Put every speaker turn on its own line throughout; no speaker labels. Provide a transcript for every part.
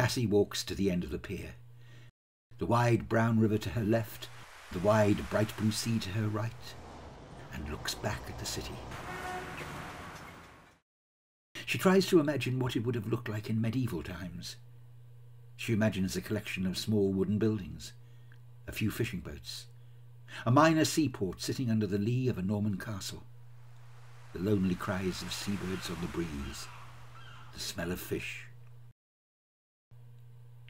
Cassie walks to the end of the pier. The wide brown river to her left, the wide bright blue sea to her right, and looks back at the city. She tries to imagine what it would have looked like in medieval times. She imagines a collection of small wooden buildings, a few fishing boats, a minor seaport sitting under the lee of a Norman castle, the lonely cries of seabirds on the breeze, the smell of fish.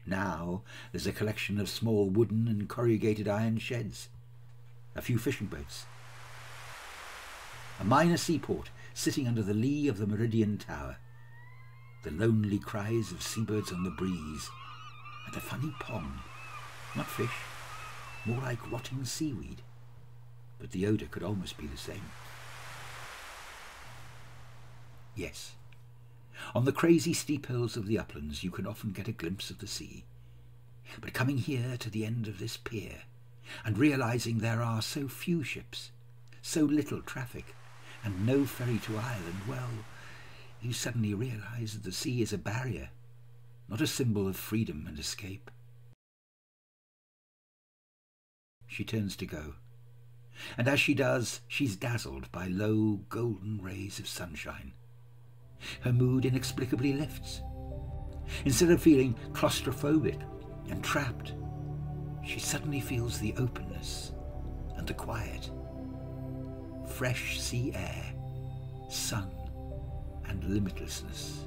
Now there's a collection of small wooden and corrugated iron sheds, a few fishing boats, a minor seaport sitting under the lee of the Meridian Tower, the lonely cries of seabirds on the breeze, and a funny pond, not fish, more like rotting seaweed, but the odour could almost be the same. Yes, on the crazy steep hills of the uplands you can often get a glimpse of the sea. But coming here to the end of this pier, and realizing there are so few ships, so little traffic, and no ferry to Ireland, well, you suddenly realize that the sea is a barrier, not a symbol of freedom and escape. She turns to go, and as she does, she's dazzled by low golden rays of sunshine. Her mood inexplicably lifts. Instead of feeling claustrophobic and trapped, she suddenly feels the openness and the quiet fresh sea air, sun, and limitlessness.